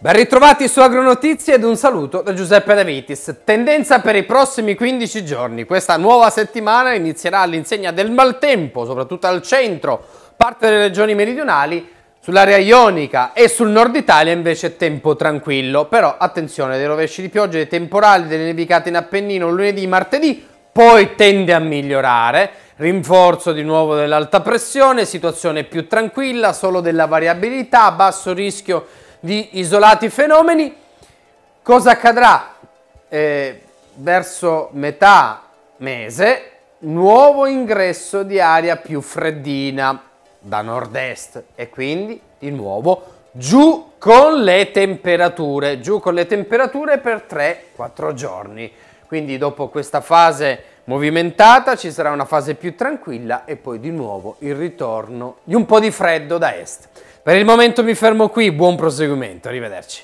Ben ritrovati su Agronotizie ed un saluto da Giuseppe De Vitis. Tendenza per i prossimi 15 giorni. Questa nuova settimana inizierà all'insegna del maltempo, soprattutto al centro, parte delle regioni meridionali, sull'area ionica e sul nord Italia invece tempo tranquillo. Però attenzione, dei rovesci di pioggia, dei temporali, delle nevicate in Appennino lunedì, martedì, poi tende a migliorare. Rinforzo di nuovo dell'alta pressione, situazione più tranquilla, solo della variabilità, basso rischio di isolati fenomeni. Cosa accadrà? Eh, verso metà mese, nuovo ingresso di aria più freddina da nord-est e quindi di nuovo giù con le temperature, giù con le temperature per 3-4 giorni. Quindi dopo questa fase movimentata ci sarà una fase più tranquilla e poi di nuovo il ritorno di un po' di freddo da est. Per il momento mi fermo qui, buon proseguimento, arrivederci.